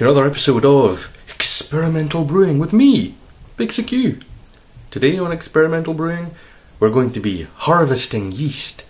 To another episode of Experimental Brewing with me, Big Q. Today on Experimental Brewing, we're going to be harvesting yeast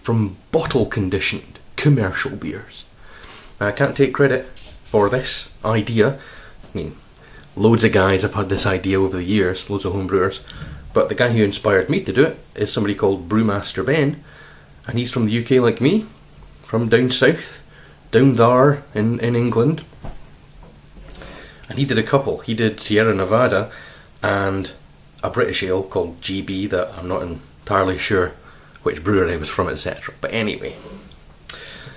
from bottle conditioned commercial beers. Now, I can't take credit for this idea. I mean, loads of guys have had this idea over the years, loads of homebrewers, but the guy who inspired me to do it is somebody called Brewmaster Ben, and he's from the UK like me, from down south down there in, in England. And he did a couple. He did Sierra Nevada and a British ale called GB that I'm not entirely sure which brewery it was from, etc. But anyway.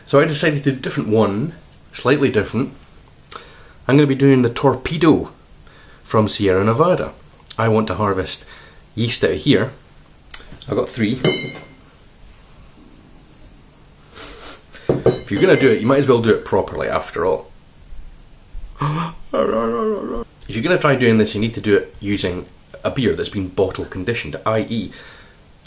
So I decided to do a different one, slightly different. I'm going to be doing the Torpedo from Sierra Nevada. I want to harvest yeast out of here. I've got three. If you're going to do it, you might as well do it properly after all. If you're going to try doing this, you need to do it using a beer that's been bottle conditioned, i.e.,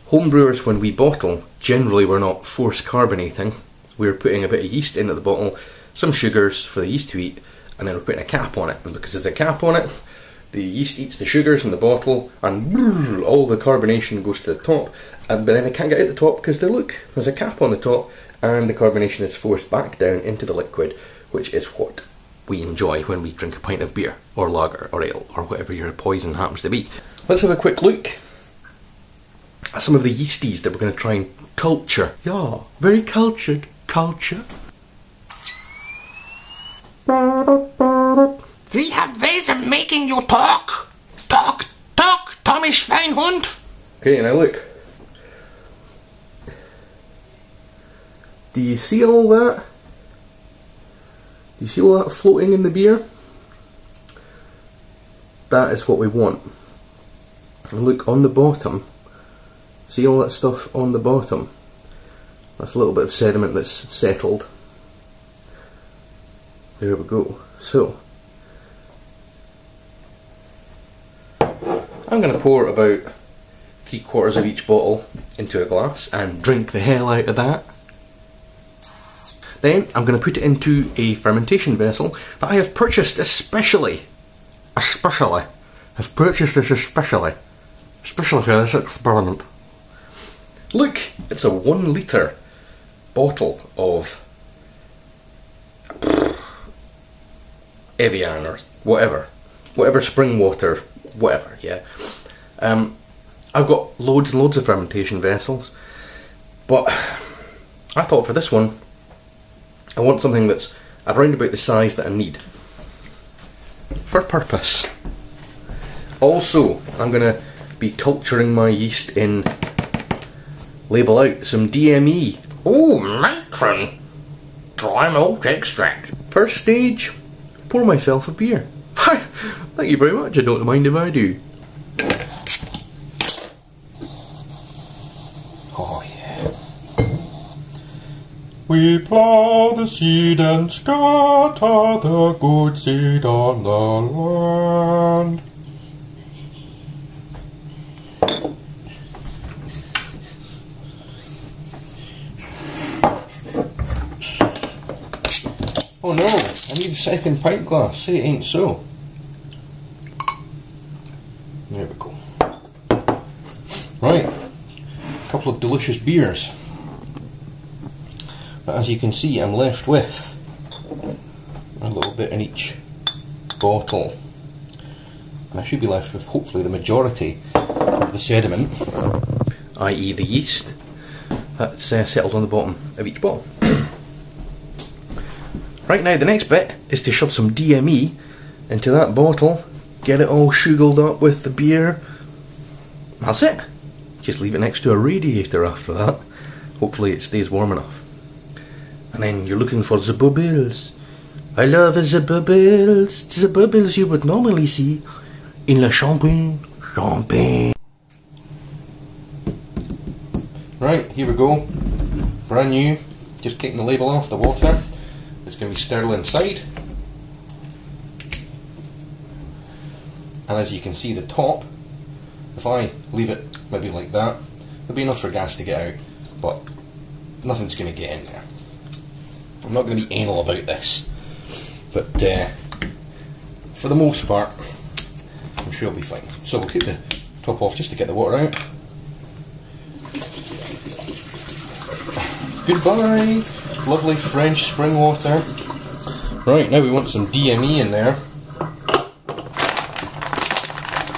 homebrewers, when we bottle, generally we're not force carbonating. We're putting a bit of yeast into the bottle, some sugars for the yeast to eat, and then we're putting a cap on it. And because there's a cap on it, the yeast eats the sugars in the bottle, and all the carbonation goes to the top. And but then it can't get at the top because there, look, there's a cap on the top, and the carbonation is forced back down into the liquid, which is what we enjoy when we drink a pint of beer, or lager, or ale, or whatever your poison happens to be. Let's have a quick look at some of the yeasties that we're going to try and culture. Yeah, very cultured culture. We have ways of making you talk. Talk, talk, Tommy Schweinhund. Okay, now look. Do you see all that? You see all that floating in the beer? That is what we want. And look on the bottom. See all that stuff on the bottom? That's a little bit of sediment that's settled. There we go. So, I'm going to pour about three quarters of each bottle into a glass and drink the hell out of that. Then I'm going to put it into a fermentation vessel that I have purchased especially, especially, have purchased this especially, especially for this experiment. Look, it's a one litre bottle of Evian or whatever, whatever spring water, whatever, yeah. Um, I've got loads and loads of fermentation vessels, but I thought for this one, I want something that's around about the size that I need for purpose. Also, I'm going to be culturing my yeast in label out some DME. Oh, matron. Dry malt extract. First stage, pour myself a beer. Thank you very much, I don't mind if I do. We plough the seed and scatter the good seed on the land. Oh no, I need a second pint glass. Say it ain't so. There we go. Right, a couple of delicious beers. But as you can see I'm left with a little bit in each bottle. And I should be left with hopefully the majority of the sediment i.e. the yeast that's uh, settled on the bottom of each bottle. right now the next bit is to shove some DME into that bottle get it all sugared up with the beer. That's it. Just leave it next to a radiator after that. Hopefully it stays warm enough and then you're looking for the bubbles. I love the bubbles, the bubbles you would normally see in the champagne. Champagne. Right, here we go. Brand new. Just taking the label off the water. It's going to be sterile inside. And as you can see, the top, if I leave it maybe like that, there'll be enough for gas to get out, but nothing's going to get in there. I'm not going to be anal about this, but uh, for the most part, I'm sure it'll be fine. So we'll take the top off just to get the water out. Goodbye, lovely French spring water. Right, now we want some DME in there.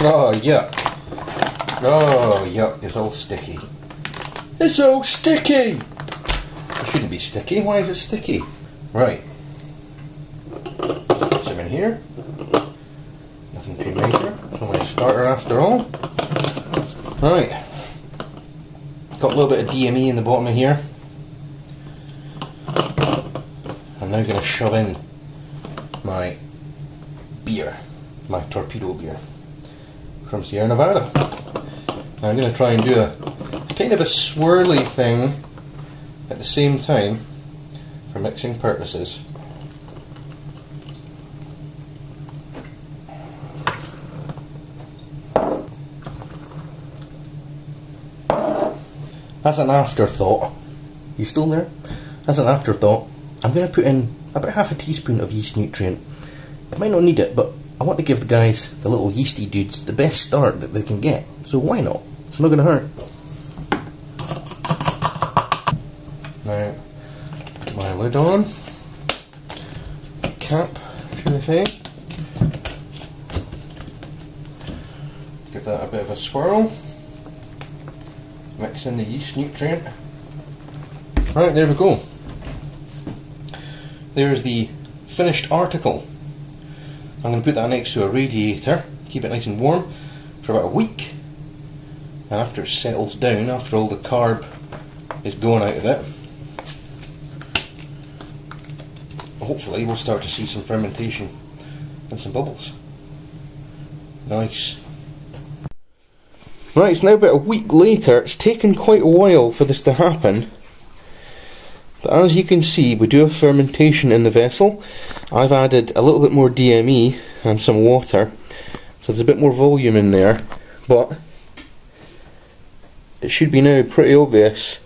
Oh, yuck. Oh, yuck, it's all sticky. It's all sticky! Shouldn't be sticky. Why is it sticky? Right. Put some in here. Nothing too major. It's only a starter after all. Right. Got a little bit of DME in the bottom of here. I'm now going to shove in my beer, my torpedo beer from Sierra Nevada. Now I'm going to try and do a kind of a swirly thing at the same time for mixing purposes. As an afterthought, you still there? As an afterthought, I'm going to put in about half a teaspoon of yeast nutrient. I might not need it, but I want to give the guys, the little yeasty dudes, the best start that they can get. So why not? It's not going to hurt. Now, lid on. Cap, should I say. Give that a bit of a swirl. Mix in the yeast nutrient. Right, there we go. There's the finished article. I'm going to put that next to a radiator, keep it nice and warm for about a week. And after it settles down, after all the carb is going out of it, hopefully we'll start to see some fermentation and some bubbles. Nice. Right, it's now about a week later. It's taken quite a while for this to happen. But as you can see, we do have fermentation in the vessel. I've added a little bit more DME and some water, so there's a bit more volume in there, but it should be now pretty obvious.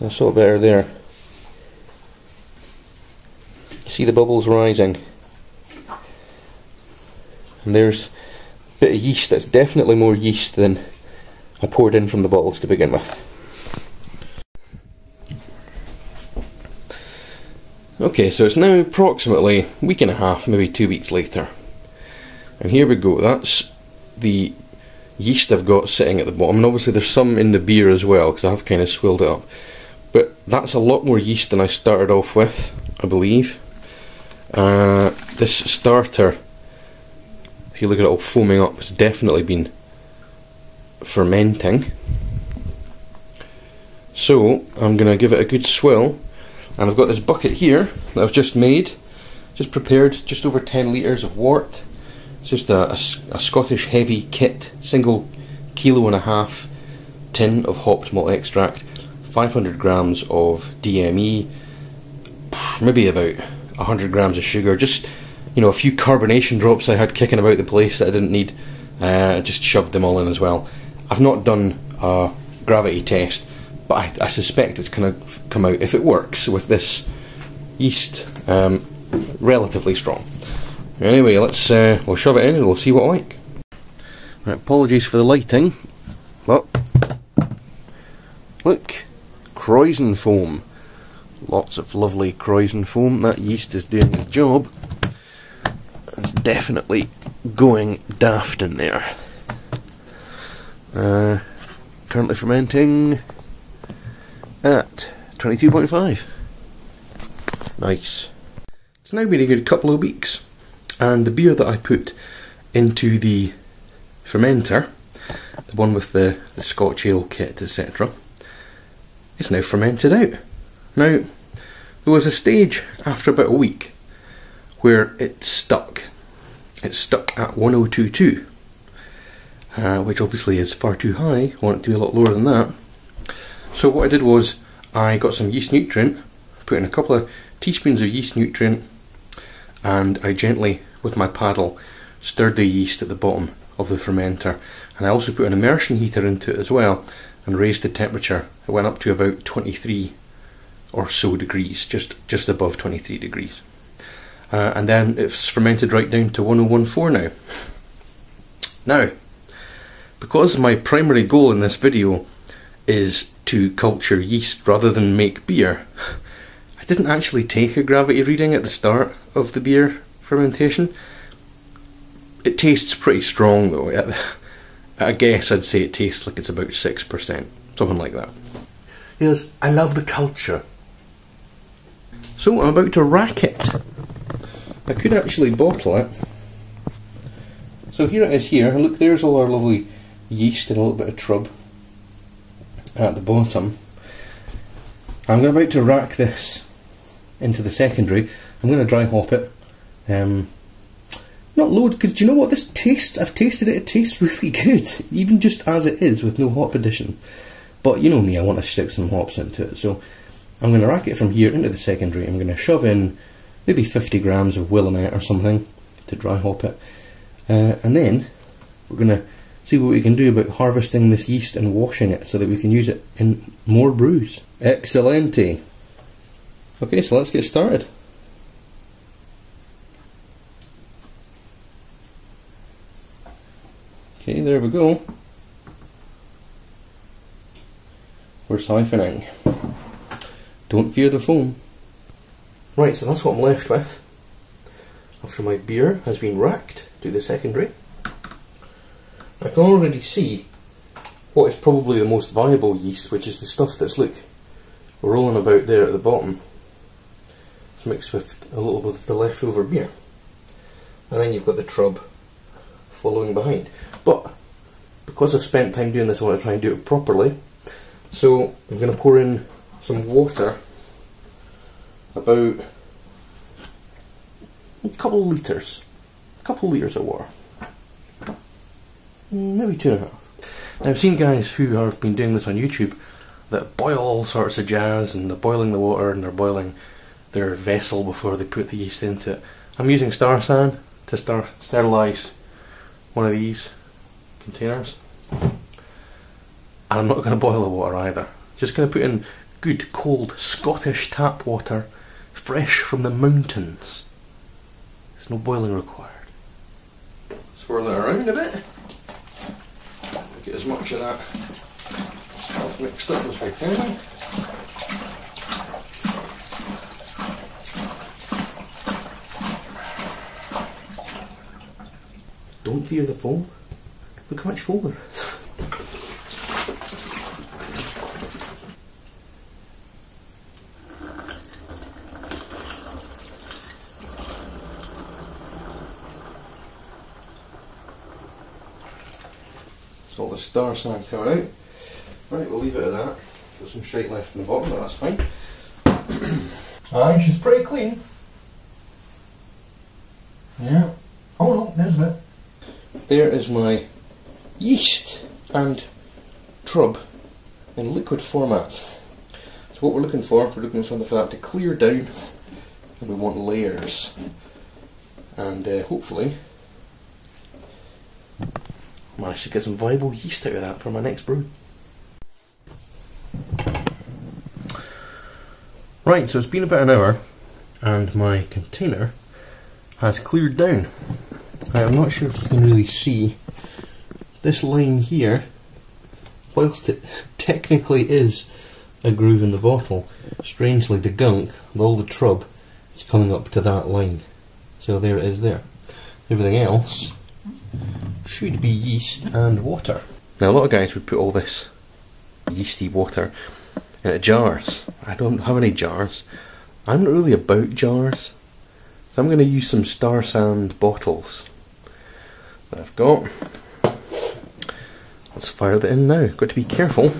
That's a lot better there. See the bubbles rising. And there's a bit of yeast that's definitely more yeast than I poured in from the bottles to begin with. Okay, so it's now approximately a week and a half, maybe two weeks later. And here we go, that's the yeast I've got sitting at the bottom, and obviously there's some in the beer as well, because I've kind of swilled it up. But that's a lot more yeast than I started off with, I believe. Uh, this starter, if you look at it all foaming up, it's definitely been fermenting. So, I'm going to give it a good swill and I've got this bucket here that I've just made, just prepared, just over 10 litres of wort. It's just a, a, a, Scottish heavy kit, single kilo and a half tin of hopped malt extract, 500 grams of DME, maybe about 100 grams of sugar, just you know a few carbonation drops I had kicking about the place that I didn't need. Uh, just shoved them all in as well. I've not done a gravity test but I, I suspect it's going to come out if it works with this yeast um, relatively strong. Anyway, let's uh, we'll shove it in and we'll see what I like. Apologies for the lighting, but look, Krausen foam. Lots of lovely Krausen foam. That yeast is doing the job. It's definitely going daft in there. Uh, currently fermenting at 22.5. Nice. It's now been a good couple of weeks, and the beer that I put into the fermenter, the one with the, the Scotch ale kit, etc., is now fermented out. Now, there was a stage after about a week where it stuck. It stuck at 1022, uh, which obviously is far too high. I want it to be a lot lower than that. So what I did was I got some yeast nutrient, put in a couple of teaspoons of yeast nutrient, and I gently, with my paddle, stirred the yeast at the bottom of the fermenter. And I also put an immersion heater into it as well and raised the temperature. It went up to about 23 or so degrees, just just above 23 degrees. Uh, and then it's fermented right down to 1014 now. Now, because my primary goal in this video is to culture yeast rather than make beer, I didn't actually take a gravity reading at the start of the beer fermentation. It tastes pretty strong though. I guess I'd say it tastes like it's about 6%, something like that. Yes, I love the culture. So I'm about to rack it. I could actually bottle it. So here it is here, look there's all our lovely yeast and a little bit of trub at the bottom. I'm about to rack this into the secondary. I'm going to dry hop it. Um, not load, because do you know what this tastes? I've tasted it, it tastes really good, even just as it is with no hop addition. But you know me, I want to stick some hops into it, so I'm going to rack it from here into the secondary. I'm going to shove in maybe 50 grams of Willamette or something to dry hop it. Uh, and then we're going to see what we can do about harvesting this yeast and washing it so that we can use it in more brews. Excellente. Okay, so let's get started. Okay, there we go. We're siphoning. Don't fear the foam. Right, so that's what I'm left with. After my beer has been racked to the secondary. I can already see what is probably the most viable yeast, which is the stuff that's, look, rolling about there at the bottom. It's mixed with a little bit of the leftover beer. And then you've got the trub following behind. But because I've spent time doing this, I want to try and do it properly. So I'm going to pour in some water, about a couple of litres, a couple of litres of water, maybe two and a half. Now I've seen guys who have been doing this on YouTube that boil all sorts of jazz and they're boiling the water and they're boiling their vessel before they put the yeast into it. I'm using Star San to star sterilise one of these containers. And I'm not going to boil the water either. Just going to put in good cold Scottish tap water, fresh from the mountains. There's no boiling required. Swirl it around a bit. Get as much of that stuff mixed up as we can. Don't fear the foam. Look how much foam there is. Star San coming out. Right, we'll leave it at that. Got some shite left in the bottom, but that's fine. Aye, she's pretty clean. Yeah. Oh no, there's a bit. There is my yeast and trub in liquid format. So what we're looking for, we're looking for that to clear down and we want layers. And uh, hopefully manage to get some viable yeast out of that for my next brew. Right, so it's been about an hour and my container has cleared down. I'm not sure if you can really see this line here, whilst it technically is a groove in the bottle, strangely the gunk, all the trub, is coming up to that line. So there it is there. Everything else should be yeast and water. Now a lot of guys would put all this yeasty water in jars. I don't have any jars. I'm not really about jars. So I'm going to use some Star San bottles that I've got. Let's fire that in now. Got to be careful.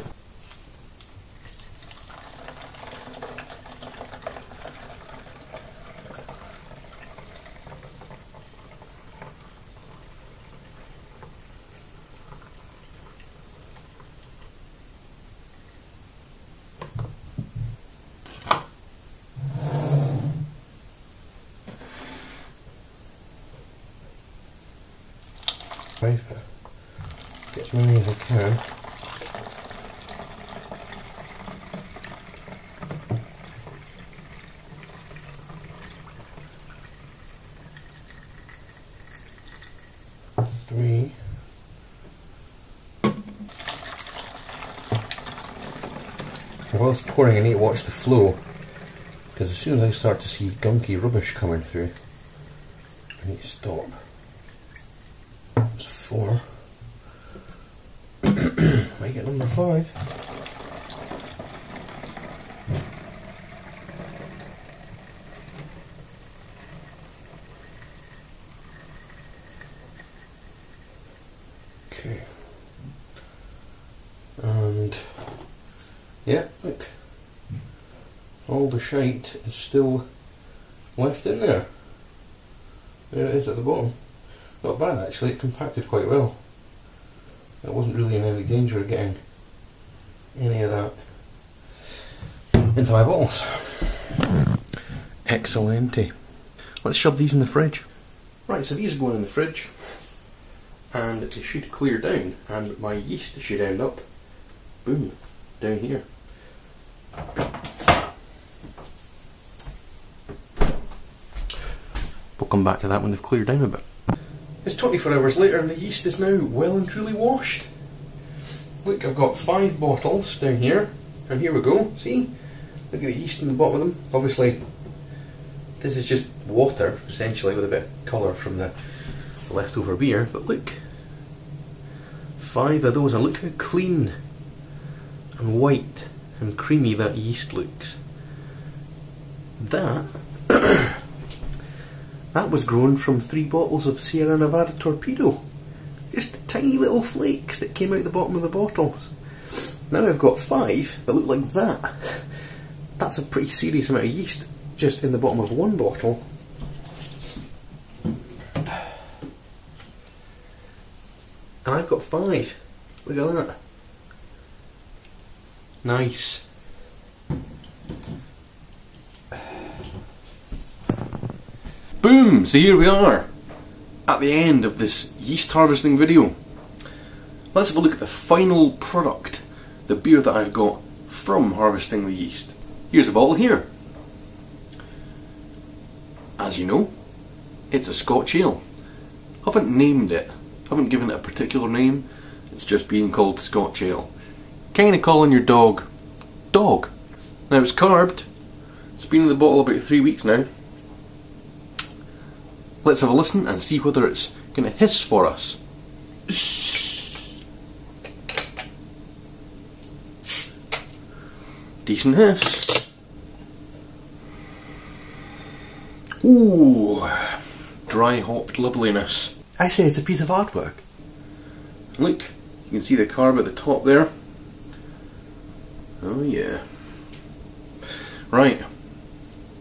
paper. Get as many as I can. Three. Whilst pouring, I need to watch the flow because as soon as I start to see gunky rubbish coming through, I need to stop. Might get number five. Okay. And yeah, look. All the shite is still left in there. There it is at the bottom. Not bad actually, it compacted quite well. I wasn't really in any danger of getting any of that into my bottles. Excellent. Let's shove these in the fridge. Right, so these are going in the fridge and they should clear down and my yeast should end up, boom, down here. We'll come back to that when they've cleared down a bit. It's 24 hours later and the yeast is now well and truly washed. Look, I've got five bottles down here, and here we go. See? Look at the yeast in the bottom of them. Obviously, this is just water, essentially, with a bit of colour from the leftover beer. But look, five of those, and look how clean and white and creamy that yeast looks. That that was grown from three bottles of Sierra Nevada Torpedo. Just tiny little flakes that came out the bottom of the bottles. Now I've got five that look like that. That's a pretty serious amount of yeast just in the bottom of one bottle. And I've got five. Look at that. Nice. Boom! So here we are at the end of this yeast harvesting video. Let's have a look at the final product, the beer that I've got from harvesting the yeast. Here's a bottle here. As you know, it's a Scotch ale. I haven't named it, I haven't given it a particular name, it's just being called Scotch ale. Kinda calling your dog dog. Now it's carbed, it's been in the bottle about three weeks now. Let's have a listen and see whether it's going to hiss for us. Decent hiss. Ooh, dry hopped loveliness. I say it's a piece of artwork. Look, you can see the carb at the top there. Oh yeah. Right,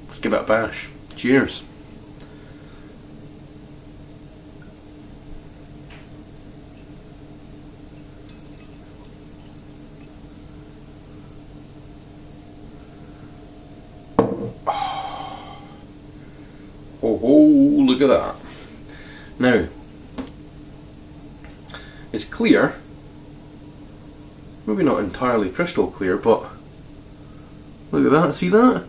let's give it a bash. Cheers. Oh, oh, look at that. Now, it's clear. Maybe not entirely crystal clear, but look at that. See that?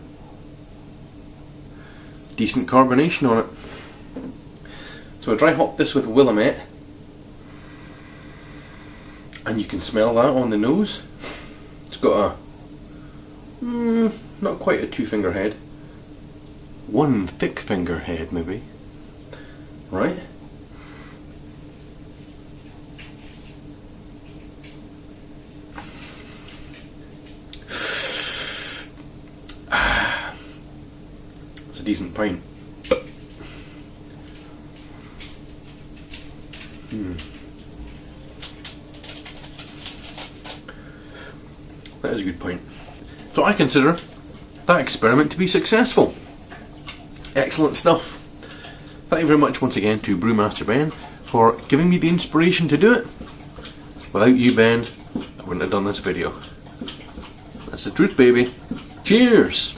Decent carbonation on it. So I dry hop this with Willamette. And you can smell that on the nose. It's got a, mm, not quite a two finger head one thick finger head maybe right decent pint hmm. that is a good point so I consider that experiment to be successful Excellent stuff. Thank you very much once again to Brewmaster Ben for giving me the inspiration to do it. Without you, Ben, I wouldn't have done this video. That's the truth, baby. Cheers!